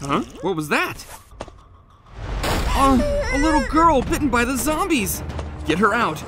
Huh? What was that? Oh, a little girl bitten by the zombies! Get her out.